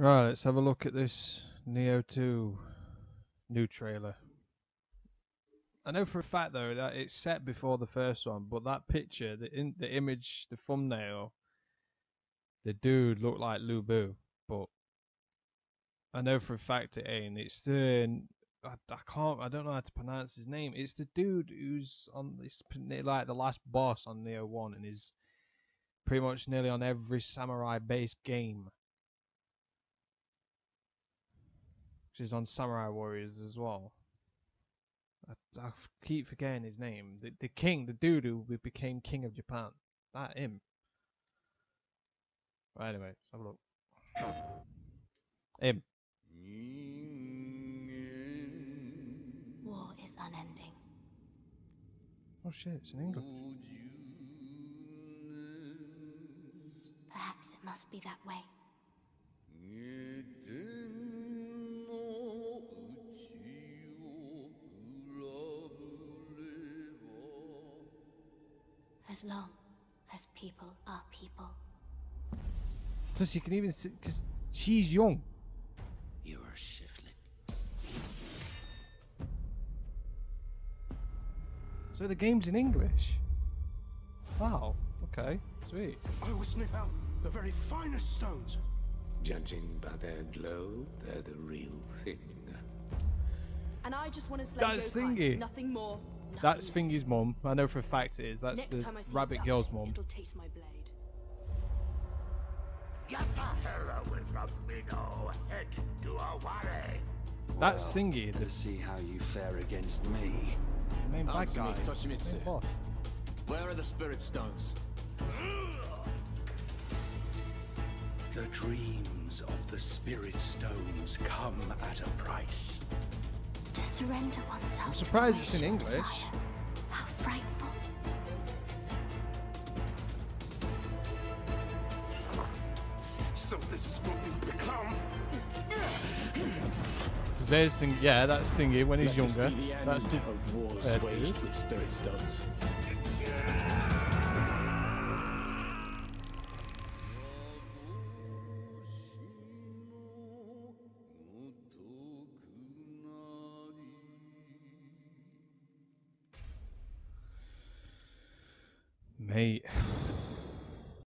Right, let's have a look at this Nioh 2 new trailer. I know for a fact though that it's set before the first one, but that picture, the in, the image, the thumbnail, the dude looked like Lu Bu, but I know for a fact it ain't. It's the I, I can't I don't know how to pronounce his name. It's the dude who's on this like the last boss on Nioh One and is pretty much nearly on every samurai based game. She's on Samurai Warriors as well. I, I keep forgetting his name. The, the king, the dude who became king of Japan. That him. Right, anyway, let's have a look. Him. War is unending. Oh shit, it's in English. Perhaps it must be that way. As long as people are people. Plus, you can even see because she's young. You're a shiftling. So the game's in English. Wow. Okay. Sweet. I will sniff out the very finest stones. Judging by their glow, they're the real thing. And I just want to slay That's Thingy. Nothing more. That's nothing less. Thingy's mum. I know for a fact it is. That's Next the time I see rabbit that girl's mom. It'll taste my blade. Get the hell away from me now. Head to Owari. That's Well, Thingy, the Let's see how you fare against me. main bad Answer me, guy. Toshimitsu. Main boss. Where are the spirit stones? The dreams of the spirit stones come at a price. To surrender oneself I'm surprised a it's in English. desire. How frightful. So this is what we've become. Because there's Thing. Yeah, that's Thingy when he's Let this younger. be the end That's the. of wars uh, waged with spirit stones. mate